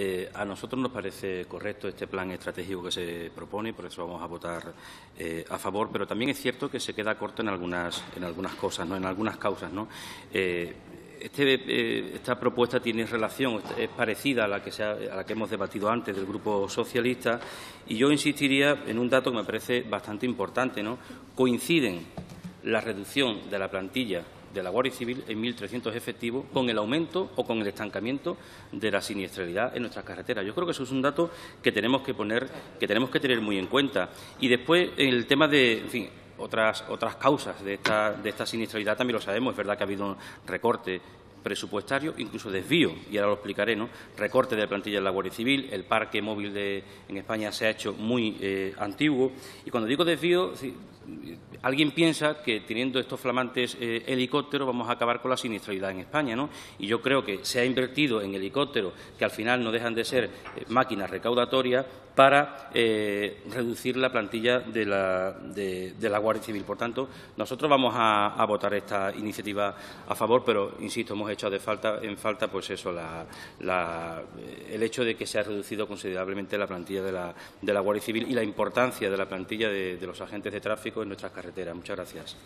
Eh, a nosotros nos parece correcto este plan estratégico que se propone, por eso vamos a votar eh, a favor, pero también es cierto que se queda corto en algunas, en algunas cosas, ¿no? en algunas causas. ¿no? Eh, este, esta propuesta tiene relación, es parecida a la, que a la que hemos debatido antes del Grupo Socialista y yo insistiría en un dato que me parece bastante importante. ¿no? Coinciden la reducción de la plantilla de la Guardia Civil en 1.300 efectivos con el aumento o con el estancamiento de la siniestralidad en nuestras carreteras. Yo creo que eso es un dato que tenemos que poner, que tenemos que tener muy en cuenta. Y después el tema de, en fin, otras, otras causas de esta, de esta siniestralidad también lo sabemos. Es verdad que ha habido un recorte presupuestario, incluso desvío, y ahora lo explicaré, ¿no? recorte de la plantilla de la Guardia Civil, el parque móvil de, en España se ha hecho muy eh, antiguo, y cuando digo desvío, alguien piensa que teniendo estos flamantes eh, helicópteros vamos a acabar con la siniestralidad en España, ¿no? Y yo creo que se ha invertido en helicópteros que al final no dejan de ser eh, máquinas recaudatorias para eh, reducir la plantilla de la, de, la, Guardia Civil. Por tanto, nosotros vamos a, votar esta iniciativa a favor, pero, insisto, hemos hecho de falta, en falta pues eso, el hecho de que se ha reducido considerablemente la plantilla de la, de Guardia Civil y la importancia de la plantilla de, los agentes de en nuestras carreteras. Muchas gracias.